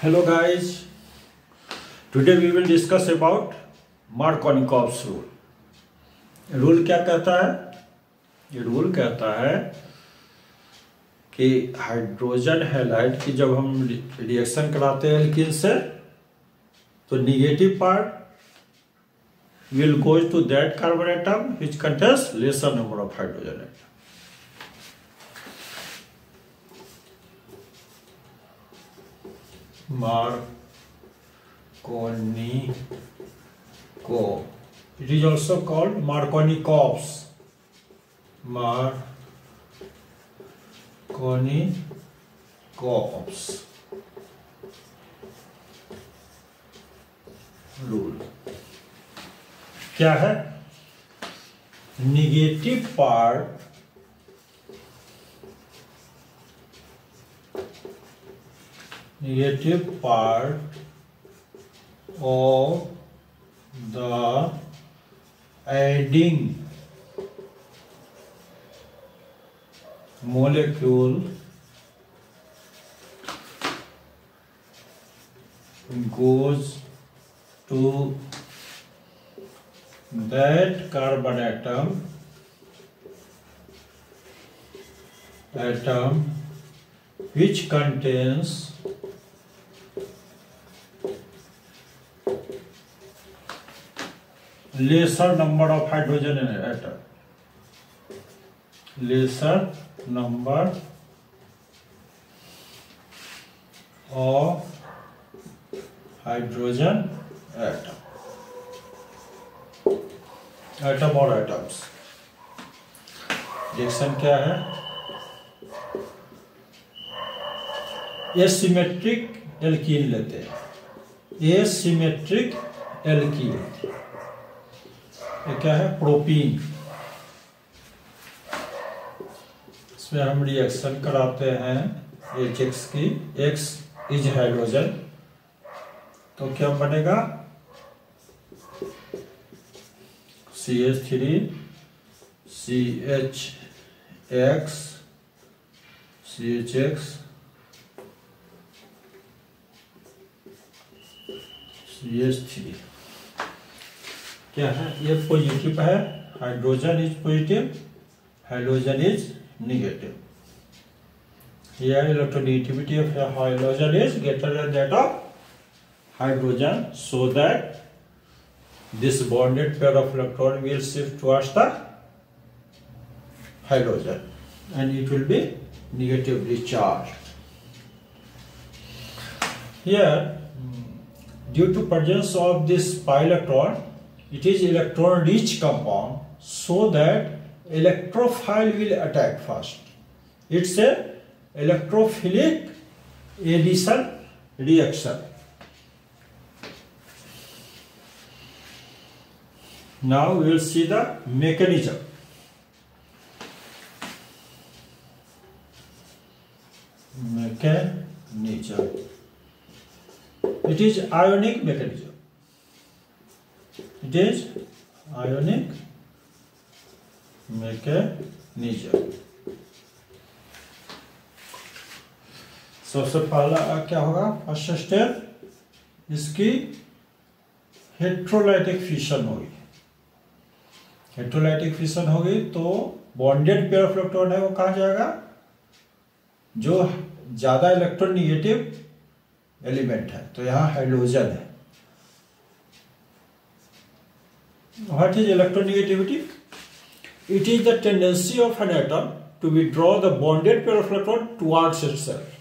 hello, guys. Today we will discuss about markovnikov's rule. Rule क्या कहता है? ये रूल कहता है कि हाइड्रोजन हैलाइड की जब हम रिएक्शन कराते हैं एल्किन से तो negative part will goes to that carbon atom which contains lesser number of hydrogen atom Marconi. It is also called Marconi-Kops. Marconi-Kops rule क्या है negative part negative part of the adding molecule goes to that carbon atom atom which contains lesser number of hydrogen atom lesser number of hydrogen atom atom और atoms reaction क्या है asymmetric alkene लेते हैं asymmetric alkene ये क्या है? Propene. इसमें हम रिएक्शन कराते हैं एच एक्स की। एक्स इज़ हाइड्रोजन तो क्या बनेगा? C H three C H X C H X C H three क्या है? ये पॉजिटिव है hydrogen is positive hydrogen is negative electronegativity of hydrogen is greater than that of hydrogen so that this bonded pair of electron will shift towards the hydrogen end it will be negative discharge here due to presence of this pi electron it is electron rich compound so that electrophile will attack first. It's a electrophilic addition reaction. Now we will see the mechanism. Mechanism. It is ionic mechanism it is ionic mechanism. सबसे पहला क्या होगा? First step इसकी heterolytic fission होगी। Heterolytic fission होगी तो bonded pair of electron है, वो कहा जाएगा? जो ज़्यादा इलेक्ट्रॉन निगेटिव एलिमेंट है तो यहाँ हाइड्रोजन है। What is electronegativity? It is the tendency of an atom to withdraw the bonded pair of electron towards itself.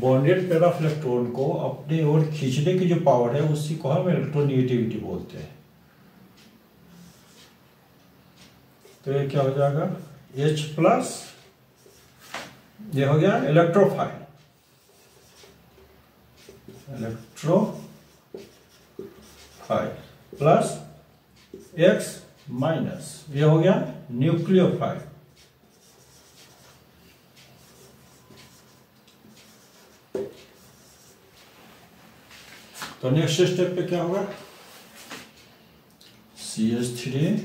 Bonded pair of electron को अपने ओर खींचने की जो पावर है उसी को हम इलेक्ट्रोनिगेटिविटी बोलते हैं तो ये क्या हो जाएगा H प्लस ये हो गया electrophile electrophile plus X minus ये हो गया न्यूक्लियोफाइल। तो नेक्स्ट स्टेप पे क्या होगा? C H three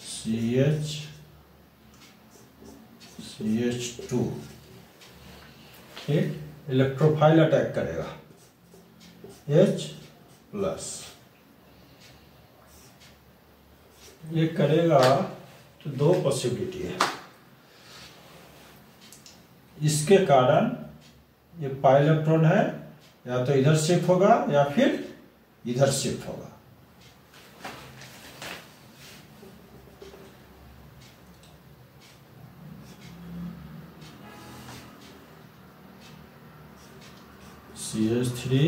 C H C H two ठीक? इलेक्ट्रोफाइल अटैक करेगा। एच प्लस ये करेगा तो दो पॉसिबिलिटी है। इसके कारण ये पाई इलेक्ट्रॉन है, या तो इधर शिफ्ट होगा, या फिर इधर शिफ्ट होगा। C H three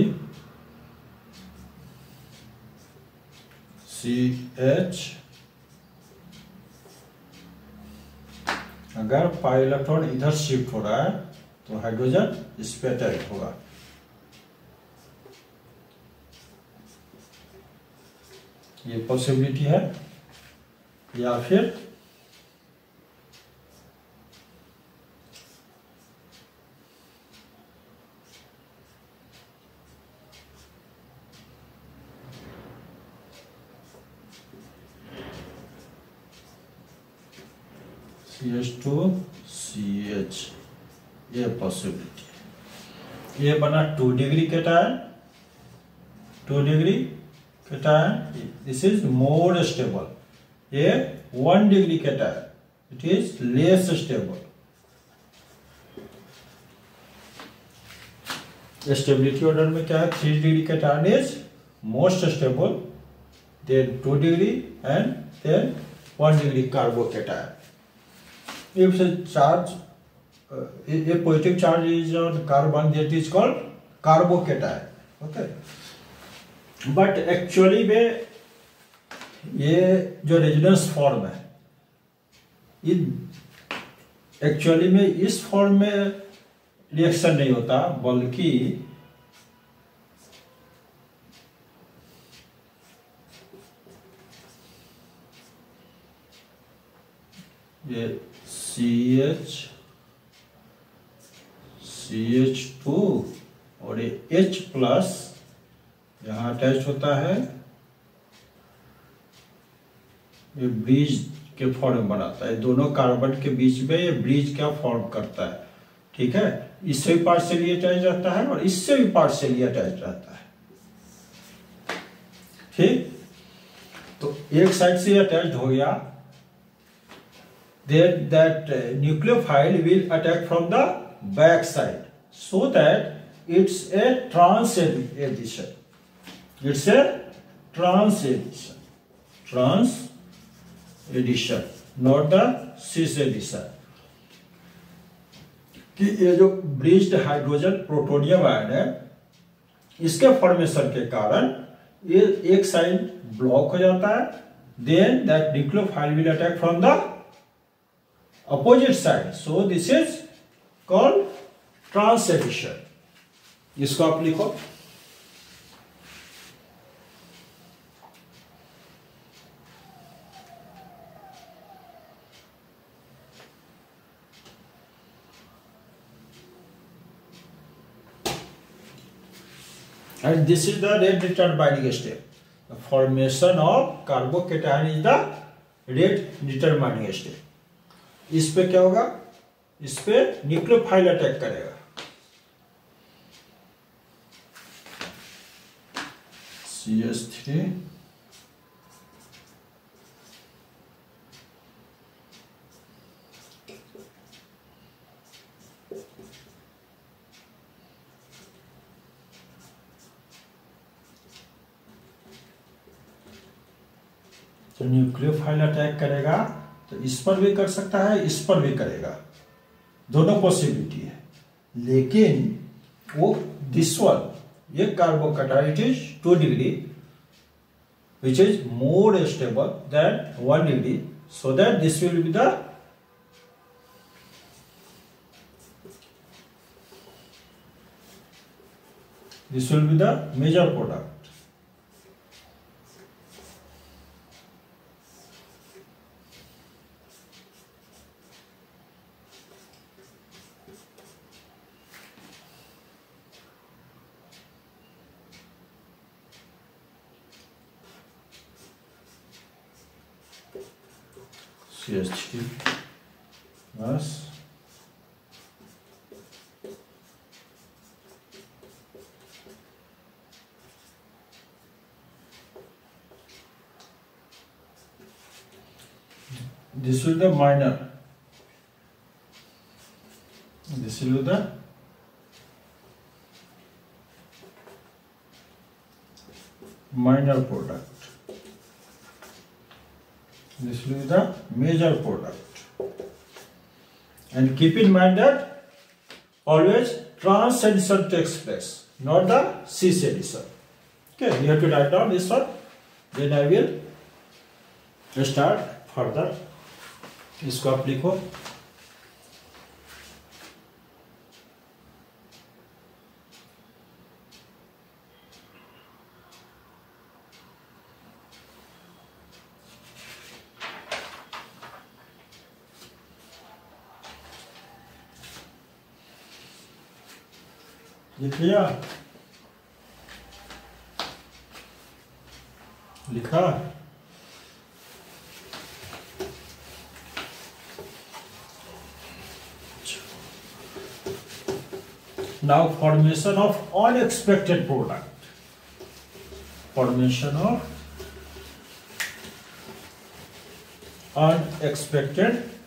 C H अगर पाई इलेक्ट्रॉन इधर शिफ्ट हो रहा है तो हाइड्रोजन अटैक होगा। ये पॉसिबिलिटी है, या फिर C H two C H ये पॉसिबिलिटी ये बना two degree cation two degree cation this is more stable ये one degree cation it is less stable stability order में क्या है? Three degree cation is most stable then two degree and then one degree carbocation if the charge uh, a, a positive charge is on carbon that is called carbocation okay but actually में ये जो residence form है actually में इस form में reaction नहीं होता बल्कि ये C H C H two और एच प्लस यहाँ अटैच होता है। ये ब्रिज के फॉर्म बनाता है। दोनों कार्बन के बीच में ये ब्रिज क्या फॉर्म करता है। ठीक है? इससे भी पार्शियली अटैच रहता है और इससे भी पार्शियली अटैच रहता है। ठीक? तो एक साइड से अटैच हो गया। That uh, nucleophile will attack from the back side so that it's a transient addition it's a transition trans addition not the cis addition कि ये जो ब्रिज्ड हाइड्रोजन प्रोटोनियम आयन है, इसके फॉर्मेशन के कारण ये एक साइड ब्लॉक हो जाता है then that nucleophile will attack from the opposite side so this is call trans addition इसको आप लिखो। And this is the rate determining step the formation of carbocation is the rate determining step इस पे क्या होगा? इस पे nucleophile attack करेगा। सी एस थ्री तो न्यूक्लियोफाइल अटैक करेगा तो इस पर भी कर सकता है इस पर भी करेगा। दोनों पॉसिबिलिटी है। लेकिन वो दिस वन ये carbocation is two degree which is more stable than one degree so that this will be the this will be the major product CH3 plus this will be the minor this will be the minor product this will be the major product and keep in mind that always trans addition takes place not the cis addition okay you have to write down this one then i will start further इसको आप लिखो लिखिया? लिखा? Now formation of unexpected product formation of unexpected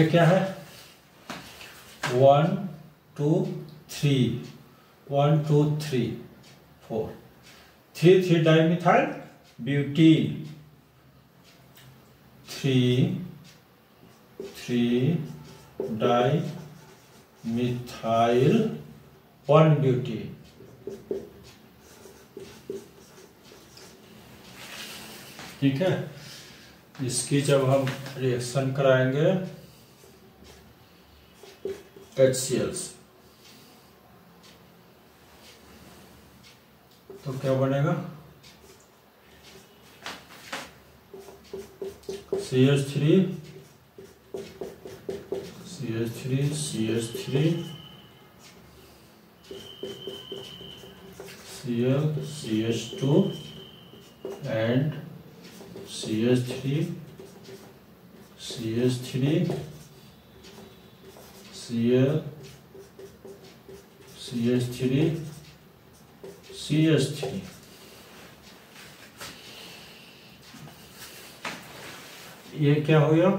ये क्या है? One two three one two three four three three dimethyl butene three three di methyl one butene ठीक है? इसकी जब हम रिएक्शन कराएँगे एच तो क्या बनेगा C H three C H three C H three C L C H two and C H three C H three Cl CH3 CH3 ये क्या हो गया?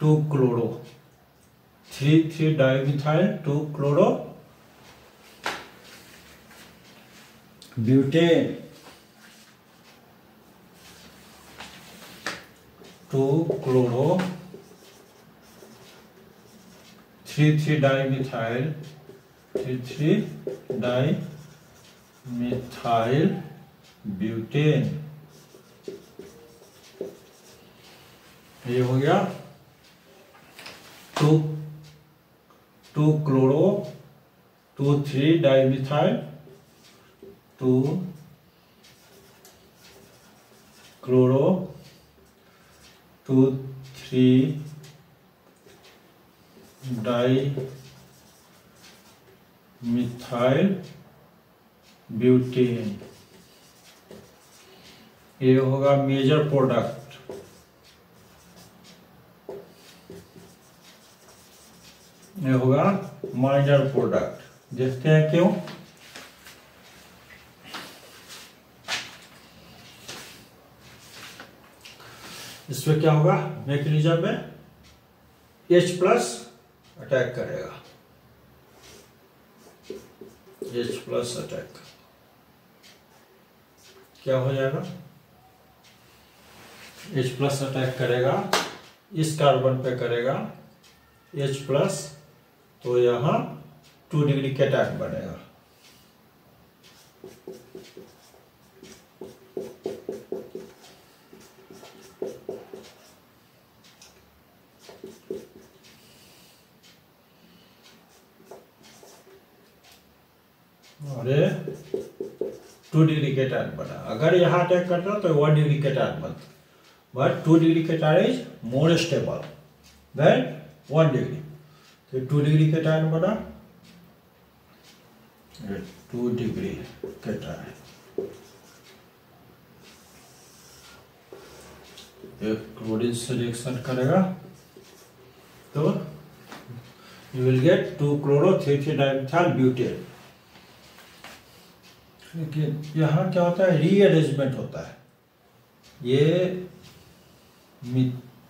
Two chloro. Three three dimethyl two chloro. Butane. Two chloro. Three three di methyl three three di methyl butane ये हो गया two two chloro two three di methyl two chloro two three di, methyl, butane. ये होगा major product ये होगा minor product देखते हैं क्यों? इसमें क्या होगा? मैकेनिज्म में एच प्लस अटैक करेगा। H plus attack. क्या हो जाएगा? एच प्लस अटैक करेगा, इस कार्बन पे करेगा एच प्लस तो यहाँ टू डिग्री के अटैक बनेगा। के टायर बना अगर यहाँ अटैक करता तो वन डिग्री के बनता बट। टू डिग्री के is more stable than one degree तो टू डिग्री के बना टू डिग्री के टायर एक क्लोरीन से करेगा। तो you will get two chloro three three dimethyl butane यहाँ क्या होता है? रीअरेंजमेंट होता है। ये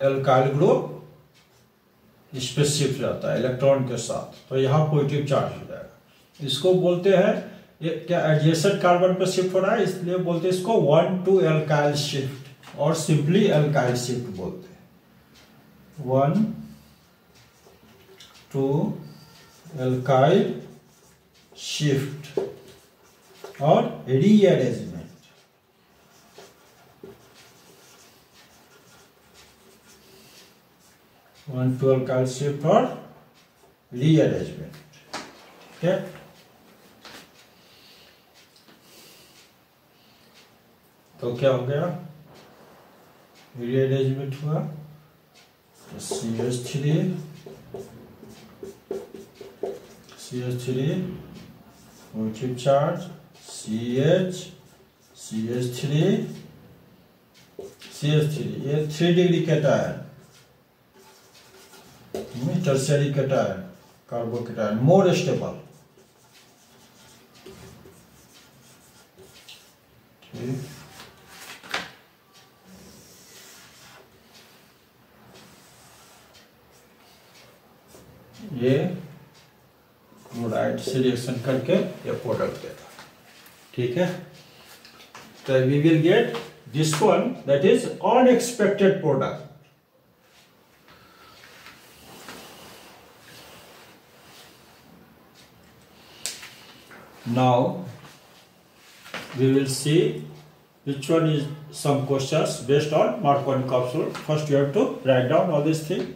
एल्काइल ग्रुप शिफ्ट जाता है इलेक्ट्रॉन के साथ। तो यहाँ पॉजिटिव चार्ज हो जाएगा। इसको बोलते हैं क्या एडजेसेंट कार्बन पर शिफ्ट हो रहा है? इसलिए बोलते हैं इसको वन टू एल्काइल शिफ्ट और सिंपली एल्काइल शिफ्ट बोलते हैं। वन टू एल्काइल शिफ्ट और rearrangement one two alkyl shift और रीअरेंजमेंट ठीक तो क्या हो गया? रीअरेंजमेंट हुआ। C H three C H three positive charge C H C H three C H three ये three degree cation tertiary cation carbocation more stable ये chloride से रिएक्शन करके ये प्रोडक्ट देता ठीक है तो we will get this one that is unexpected product now we will see which one is some questions based on Marconi capsule first you have to write down all these things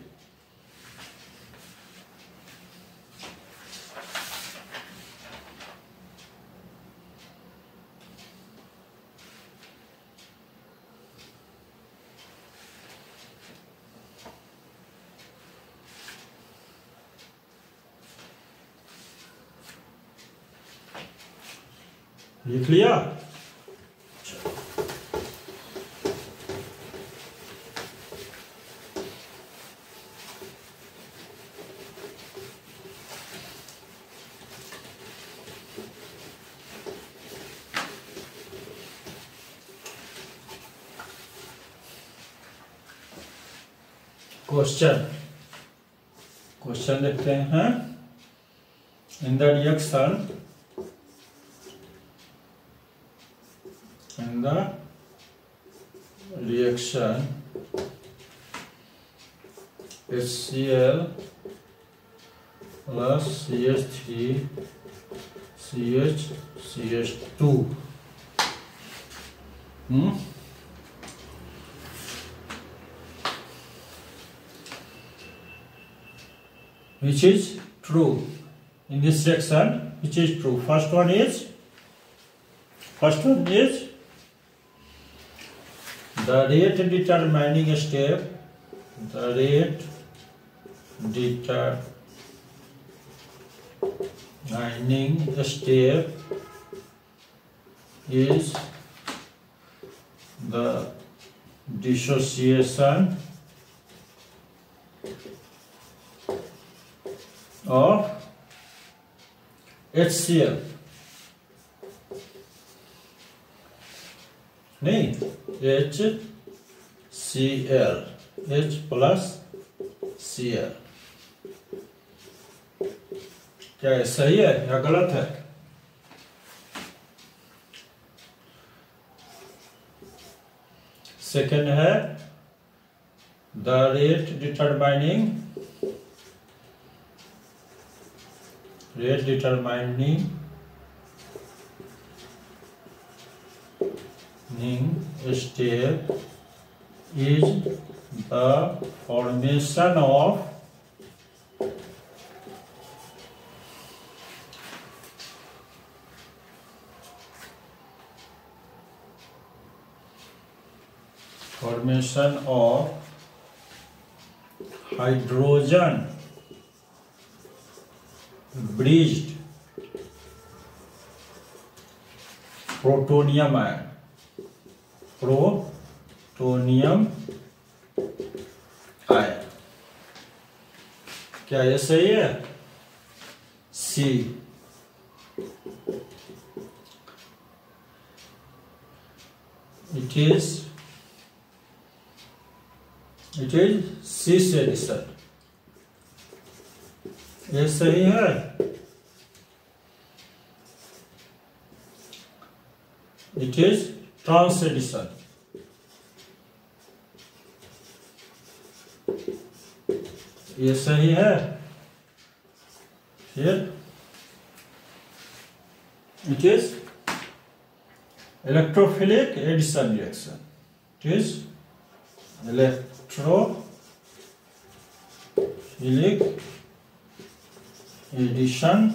लिख लिया question question देखते हैं in the reaction reaction HCl plus CH3 CH CH2 hmm? which is true? In this section which is true? First one is first one is the rate determining step the rate determining step is the dissociation of HCl नहीं H C L H plus C L क्या ये सही है या गलत है? Second है the rate determining rate determining listening step is the formation of formation of hydrogen bridged protonium ion protonium ion क्या ये सही है? C. It is it is C से रिसर्च ये सही है? इट इज़ ट्रांस एडिशन ये सही है फिर it is electrophilic addition reaction it is electrophilic addition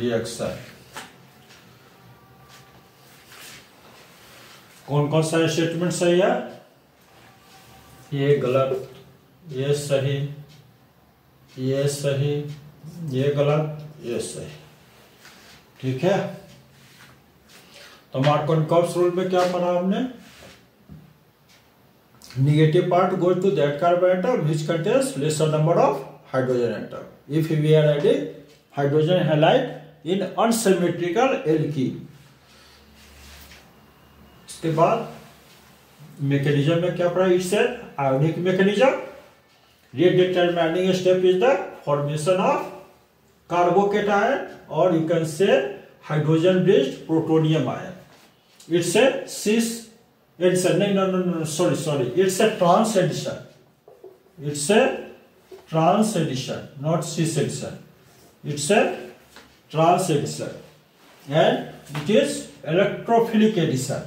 dx है। कौन कौन सा स्टेटमेंट सही है? ये गलत ये सही ये सही ये गलत। ये सही। ठीक है? तो मार्कोन कर्व्स रूल में क्या पढ़ा हमने? Negative part goes to that carbon atom which contains lesser number of hydrogen atom if we are adding hydrogen halide in unsymmetrical alkene इसके बाद मैकेनिज्म में क्या पढ़ा इससे ionic mechanism rate determining step is the formation of carbocation और you can say hydrogen based protonium ion it's a cis it's a नहीं no no sorry sorry it's a trans addition it's a trans addition not cis addition it's a trans addition and it is electrophilic addition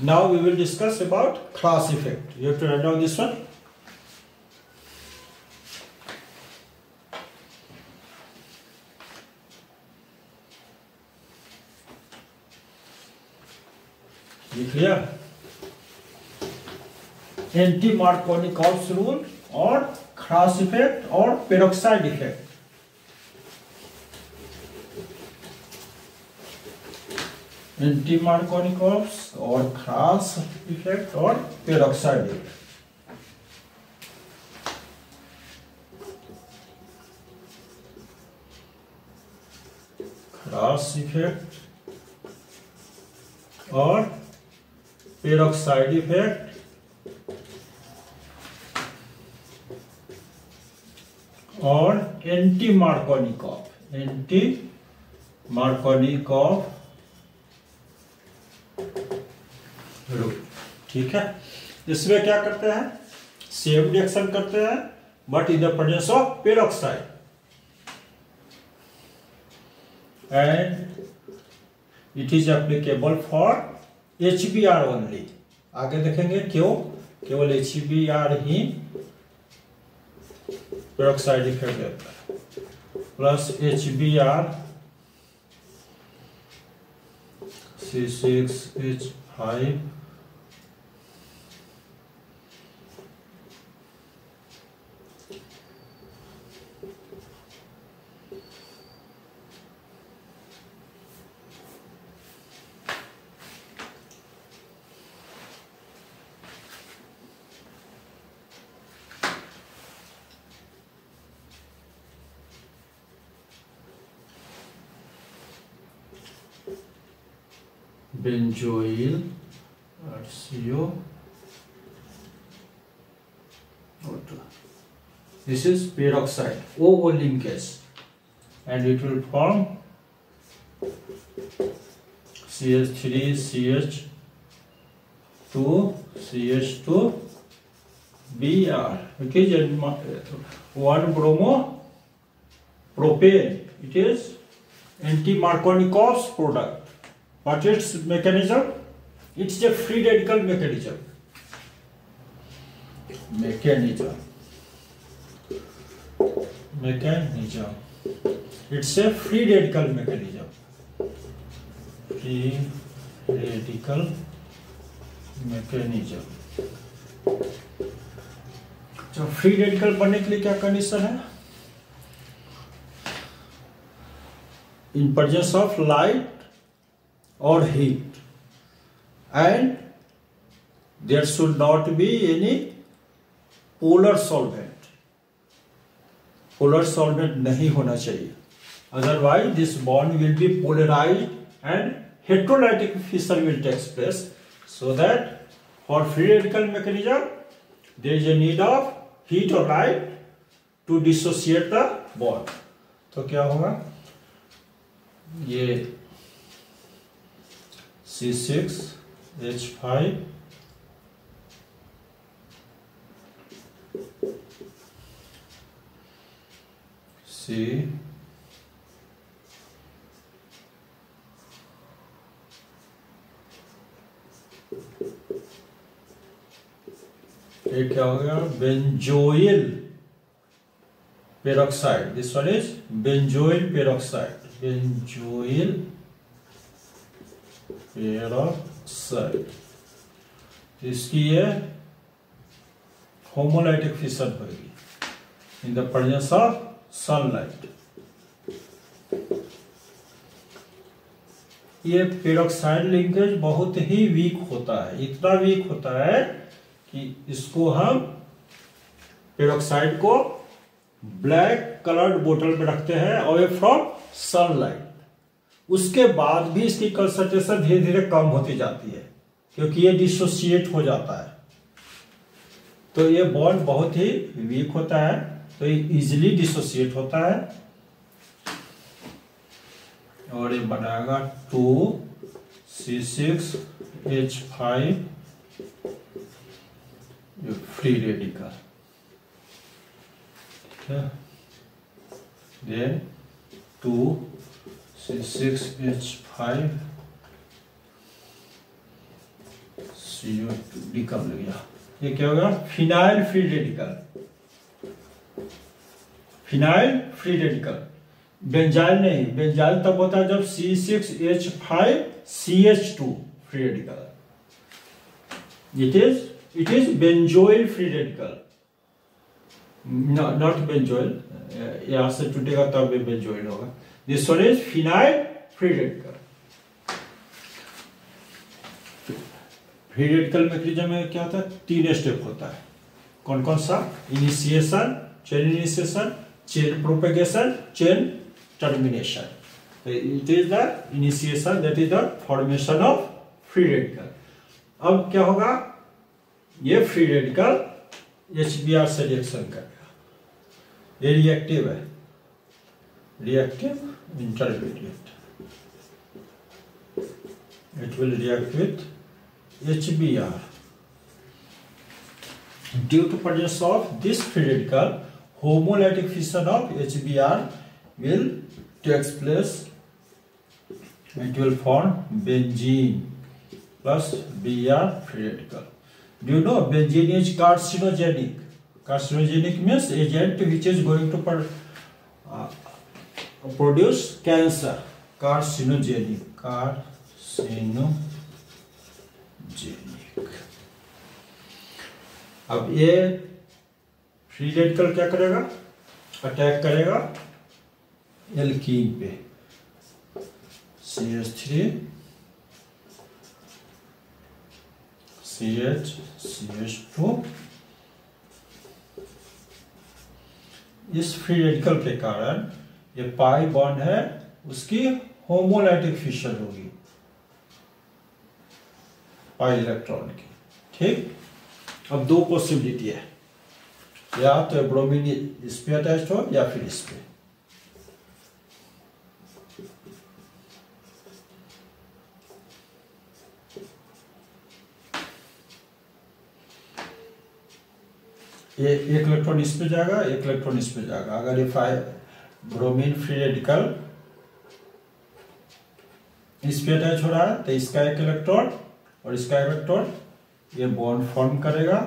now we will discuss about class effect you have to write down this one लिख लिया anti Markovnikov's rule और Kharasch effect और peroxide anti Markovnikov's और Kharasch effect और peroxide effect Kharasch effect और peroxide effect और anti Markovnikov anti Markovnikov ठीक है? इसमें क्या करते हैं? सेम रिएक्शन करते हैं but in the presence of peroxide and it is applicable for H B R only आगे देखेंगे क्यों? केवल एच बी आर ही पेरोक्साइड इफ़ेक्ट देता है। Plus H B R C six H five benzoyl RCO this is peroxide O linkage and it will form CH3 CH 2 CH2 uh, Br it is one bromo propane it is anti-Markovnikov's product what its mechanism it's a free radical mechanism mechanism mechanism it's a free radical mechanism free radical mechanism तो free radical बनने के लिए क्या condition है in presence of light और heat and there should not be any polar solvent polar solvent नहीं होना चाहिए otherwise this bond will be polarise and heterolytic fission will take place so that for free radical mechanism there is a need of heat or light to dissociate the bond तो क्या होगा ये C6H5 C. ये क्या हो गया? Benzoyl peroxide this one is benzoyl peroxide benzoyl peroxide इसकी ये होमोलाइटिक फिशन होगी। In the presence of sunlight ये पेरोक्साइड लिंकेज बहुत ही वीक होता है। इतना वीक होता है कि इसको हम पेरोक्साइड को ब्लैक कलर्ड बोतल में रखते हैं अवे फ्रॉम सनलाइट उसके बाद भी इसकी कंसंट्रेशन धीरे धीरे कम होती जाती है, क्योंकि ये डिसोसिएट हो जाता है। तो ये बॉन्ड बहुत ही वीक होता है तो ये इजिली डिसोसिएट होता है। और ये बनाएगा two C six H five free radical ठीक है? Then two C six H five C O two निकल गया ये क्या होगा? Phenyl free radical phenyl free radical benzyl नहीं. बेंजाइल तब होता है जब C six H five C H two free radical it is it is benzoyl free radical no, not यहाँ से टूटेगा तब benzoyl होगा. This one is phenyl free radical mechanism में क्या होता है? तीन स्टेप होता है। कौन कौन सा? Initiation chain initiation chain propagation chain termination it is the initiation that is the formation of free radical अब क्या होगा? ये free radical H B R से रिएक्शन करेगा ये रिएक्टिव है। Reactive interrogate it. It will react with HBr. Due to presence of this fluid homolytic fission of HBr will take place. It will form benzene plus Br fluid. Do you know benzene is carcinogenic? Carcinogenic means agent which is going to per, uh, produce cancer Carcinogenic. Carcinogenic. अब ये free radical क्या करेगा attack करेगा alkene पे C H three C H C H two इस free radical के कारण ये पाई बॉन्ड है, उसकी होमोलाइटिक फिशन होगी। पाई इलेक्ट्रॉन की, ठीक? अब दो पॉसिबिलिटी है। या तो ब्रोमीन इस पे अटैच हो, या फिर इस पे। ये एक इलेक्ट्रॉन इस पे जाएगा, एक इलेक्ट्रॉन इस पे जाएगा। अगर ये फाइव ब्रोमीन फ्री रेडिकल। इस पे अटैच हो रहा है तो इसका एक इलेक्ट्रॉन और इसका इलेक्ट्रॉन ये बॉन्ड फॉर्म करेगा।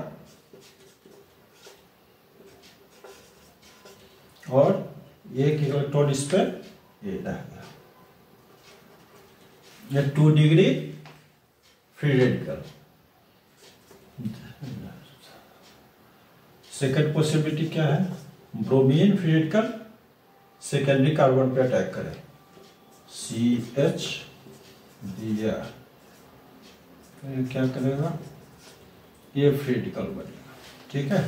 और एक इलेक्ट्रॉन इस पे, ये या two degree free radical. Second possibility क्या है? Bromine free radical. Secondary carbon पे अटैक करें। सी एच डी आर क्या करेगा? ये फ्री रेडिकल बनेगा। ठीक है?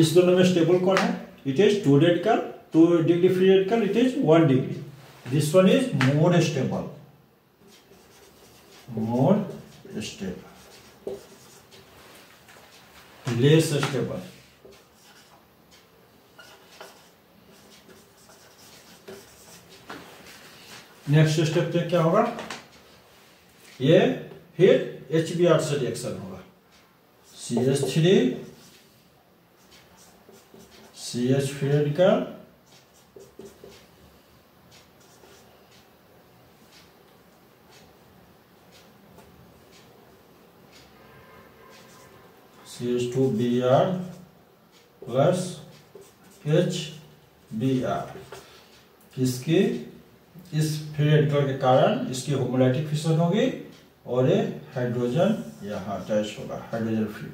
इस दोनों में स्टेबल कौन है? It is two radical two degree free radical it is one degree this one is more stable more stable less stable next step पे क्या होगा ये फिर एच बी आर से रिएक्शन होगा C H three C H फिर का C H two B R plus H B R इसकी इस फ्री रेडिकल के कारण इसकी होमोलाइटिक फिशन होगी और ये हाइड्रोजन यहाँ अटैच होगा hydrogen free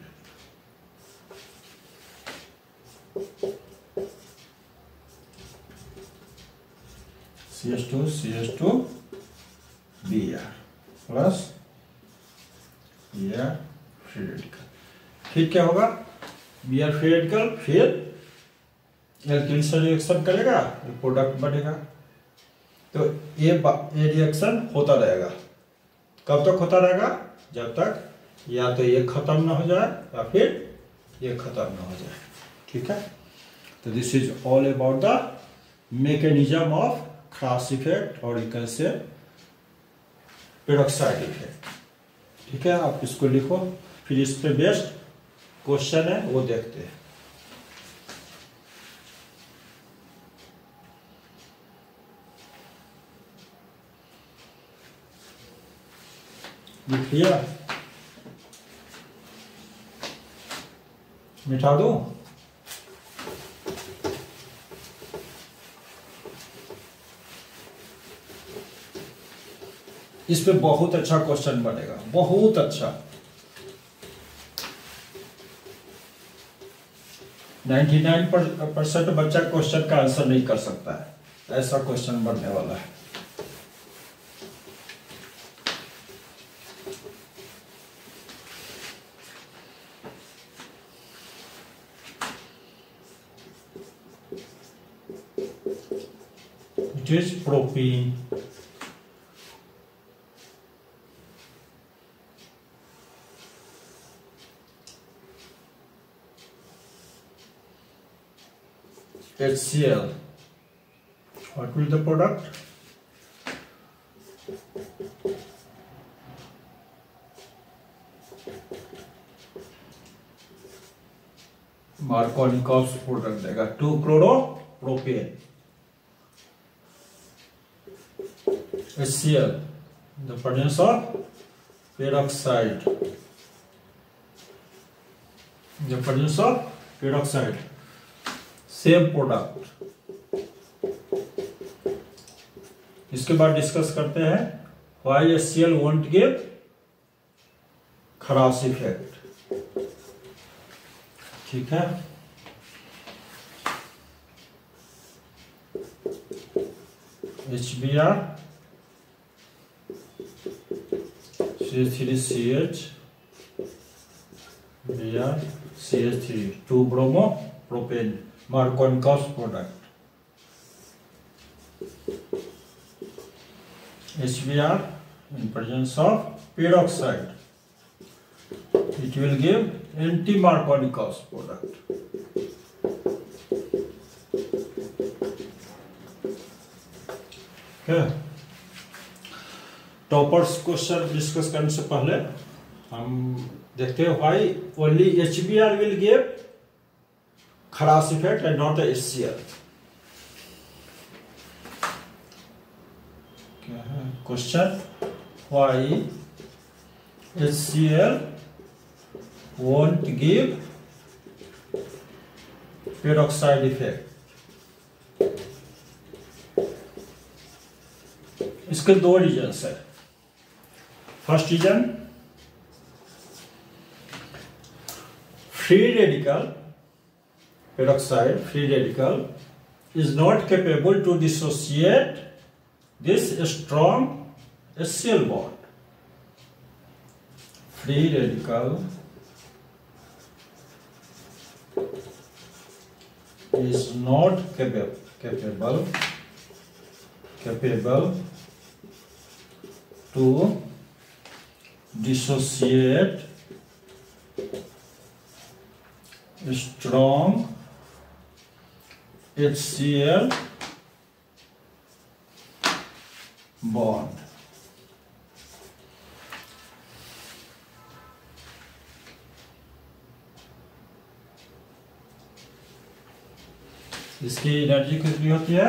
C S two C S two B R plus B R free radical फिर क्या होगा? बी आर फ्री रेडिकल फिर एल्किल से रिएक्शन करेगा प्रोडक्ट बनेगा। तो ये ये रिएक्शन होता रहेगा। कब तक होता रहेगा? जब तक या तो ये खत्म ना हो जाए या फिर ये खत्म ना हो जाए। ठीक है? तो this is all about the mechanism of Kharasch effect और यू से पेरोक्साइड इफ़ेक्ट ठीक है? आप इसको लिखो। फिर इस पे बेस्ट क्वेश्चन है, वो देखते हैं। लिख लिया मिठा दो? इस पे बहुत अच्छा क्वेश्चन बनेगा, बहुत अच्छा। 99 परसेंट बच्चा क्वेश्चन का आंसर नहीं कर सकता है। ऐसा क्वेश्चन बनने वाला है। It HCl what will the product Markovnikov's product देगा 2 chloro HCl, the presence of peroxide. The presence of peroxide. Same product. इसके बाद डिस्कस करते हैं why S C L won't give Kharasch effect ठीक है H B R CH3CH Br CH3 2 bromo propane. Markovnikov's product. HBr in presence of peroxide. It will give anti Markovnikov's product. Okay toppers question discuss करने से पहले हम देखते हैं भाई only H B R will give Kharasch effect and not H C L क्या है? Question why H C L won't give peroxide effect इसके दो रीजन है। First free radical. Peroxide free radical is not capable to dissociate this strong HCl bond. Free radical is not capable capable capable to dissociate strong HCl bond इसकी energy कितनी होती है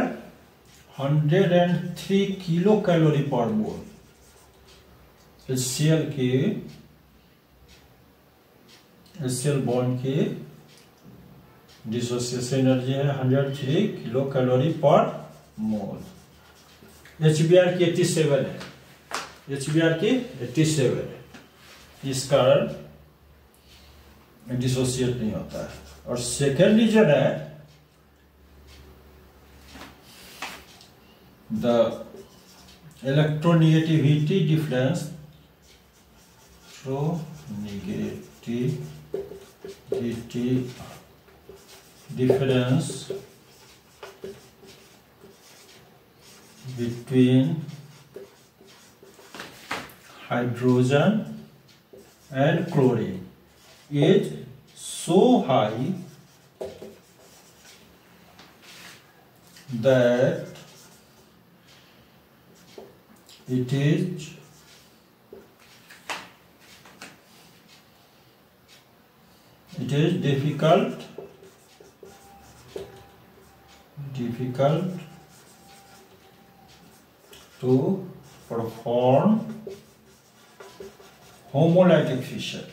103 kilo calorie per mole L की L bond की dissociation energy है 103 kilo calorie per mole. H B R की 87 है। H B R की 87 है। इस कारण डिसोसिएट नहीं होता है। और सेकेंड रीजन है the electronegativity difference electronegativity difference between hydrogen and chlorine. Is so high that it is it is difficult difficult to perform homolytic fission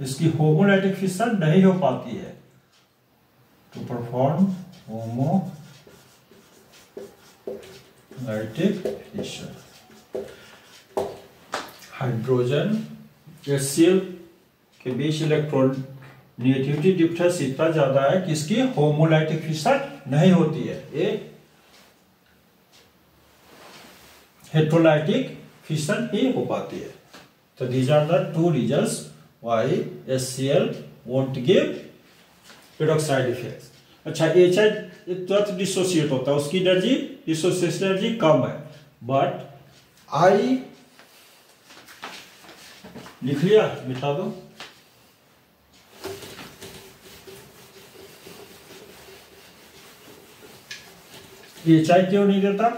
इसकी होमोलाइटिक फिशन नहीं हो पाती है to perform homo nitric acid hydrogen HCl के बीच electron negativity difference इतना ज़्यादा है कि इसकी होमोलाइटिक फिशन नहीं होती है। ये हेट्रोलाइटिक फिशन ही हो पाती है। तो these are the two reasons why HCl won't give peroxide effect अच्छा एच एक तत्व डिसोसिएट होता है, उसकी एनर्जी डिसोसिएशन एनर्जी कम है। बट आई लिख लिया मिटा दो। एच आई क्यों नहीं देता?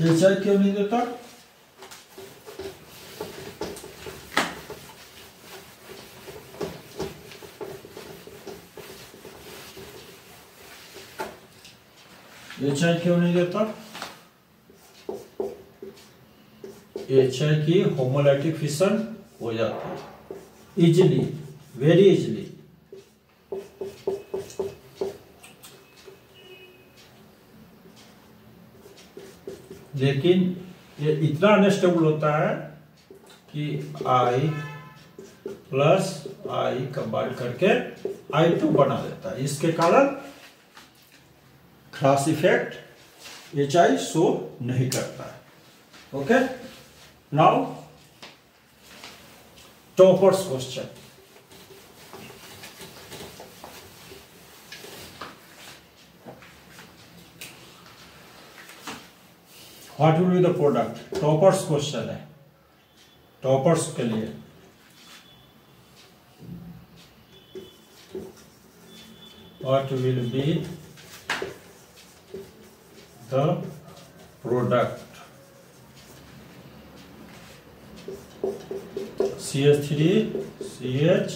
एच आई क्यों नहीं देता? एच आई क्यों नहीं देता? एच आई की होमोलाइटिक फिशन हो जाती है। इजिली वेरी इजिली लेकिन ये इतना अनस्टेबल होता है कि आई प्लस आई कंबाइन करके आई टू बना देता है। इसके कारण Kharasch effect H I show नहीं करता है। Okay now toppers question what will be the product toppers question है. टॉपर्स के लिए. What will be the product? C H three C H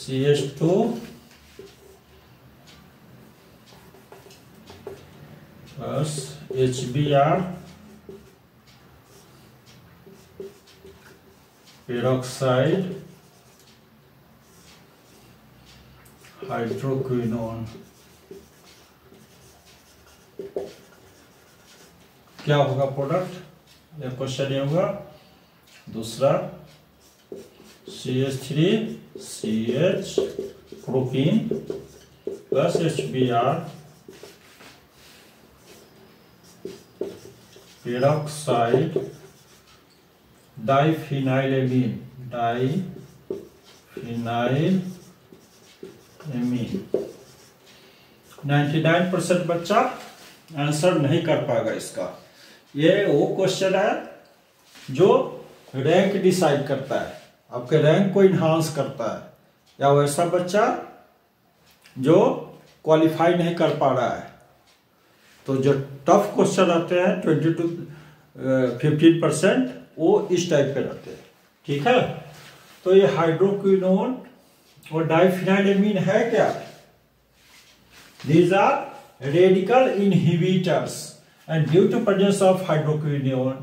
C H two plus H B R peroxide hydroquinone क्या होगा product यह question ये होगा। दूसरा C H three C H protein plus H B R peroxide diphenylamine diphenyl amine 99 percent बच्चा answer नहीं कर पाएगा इसका। ये वो क्वेश्चन है जो रैंक डिसाइड करता है। आपके रैंक को इन्हांस करता है। या वैसा बच्चा जो क्वालिफाई नहीं कर पा रहा है। तो जो टफ क्वेश्चन आते हैं ट्वेंटी टू फिफ्टीन परसेंट वो इस टाइप के रहते हैं। ठीक है? तो ये हाइड्रोक्विनोन और डाइफिनाइलेमीन है क्या? These are radical radical and due to to of of hydroquinone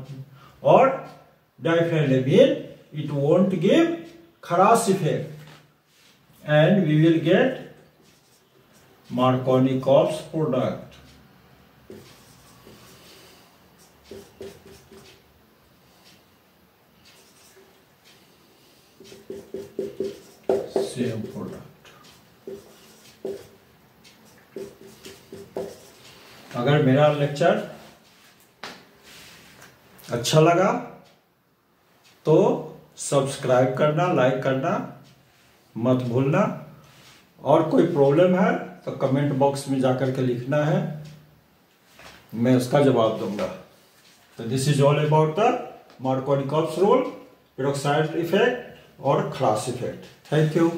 or diphenyllamine, it won't give Kharas effect and we will get Markovnikov's product. Same product. अगर मेरा लेक्चर अच्छा लगा तो सब्सक्राइब करना, लाइक करना मत भूलना। और कोई प्रॉब्लम है तो कमेंट बॉक्स में जाकर के लिखना है। मैं उसका जवाब दूँगा। तो this is all about the Markovnikov's rule peroxide effect और खलास इफ़ेक्ट थैंक यू